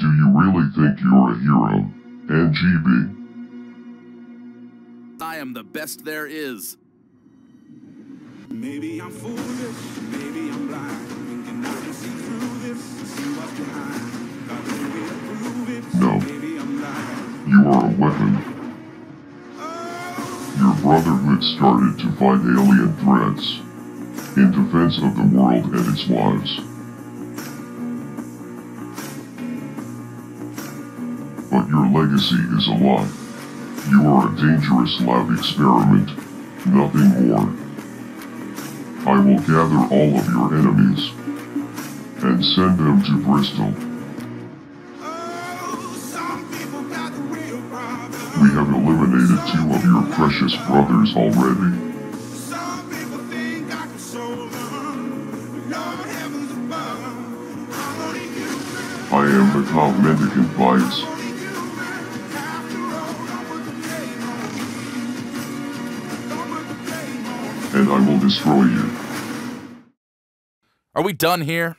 Do you really think you're a hero, NGB? I am the best there is. Maybe I'm foolish, maybe I'm blind. Thinking I can see through this, see what's behind. Got no way to prove it, No. maybe I'm lying. You are a weapon. Your brotherhood started to fight alien threats in defense of the world and its lives. But your legacy is a lie. You are a dangerous lab experiment, nothing more. I will gather all of your enemies and send them to Bristol. We have eliminated two of your precious brothers already. I am the top mendicant bias. And I will destroy you. Are we done here?